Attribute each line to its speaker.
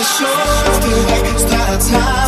Speaker 1: the short, feel like it's not time.